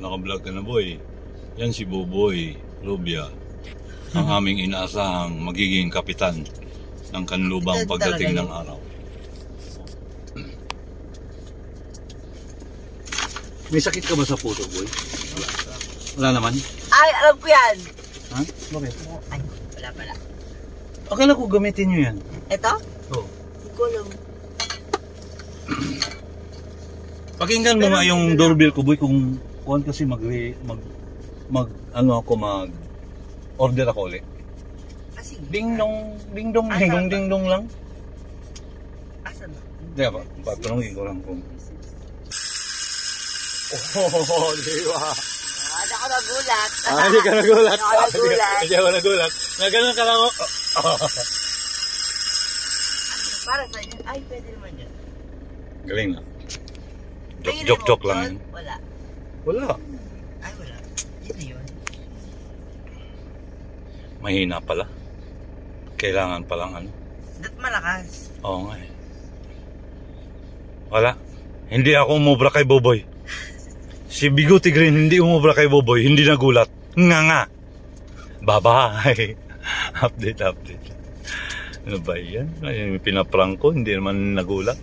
naka-vlog ka na boy. Yan si Boboy Rubia. Ang aming inaasahang magiging kapitan ng kanlubang Ito pagdating talaga ng araw. May sakit ka ba sa puso, boy? Wala naman. Ay, alam ko yan. Ha? Bakit? Ay, wala pala. Akala ko gamitin nyo yan. Ito? Oo. Hindi ko alam. Pakinggan mo nga yung hindi doorbell ko, boy, kung kuhan kasi mag, mag, mag, ano ako, mag, order ako ulit. Ah, sige. Ding dong, ding dong, Ah, ding dong, ding dong lang. Asan ba? Di ba? Patanungin ko lang kung... Oh, di ba? Ah, ako nagulat. Ah, hindi ka nagulat. Ako nagulat. Hindi ako nagulat. Na ganun ka lang oh. Para sa inyo. Ay, pwede naman yun. Galing na. Joke, joke, lang yun? Wala. Ay, wala. Yun na yun. Mahina pala. Kailangan palang ano. Dat malakas. Oo nga eh. Wala. Hindi ako umubra kay Boboy. Si Biguti Green hindi umubra kay Boboy. Hindi nagulat. Nga nga. Bye-bye. update, update. Ano ba yan? Ay, pinaprank ko. Hindi naman nagulat.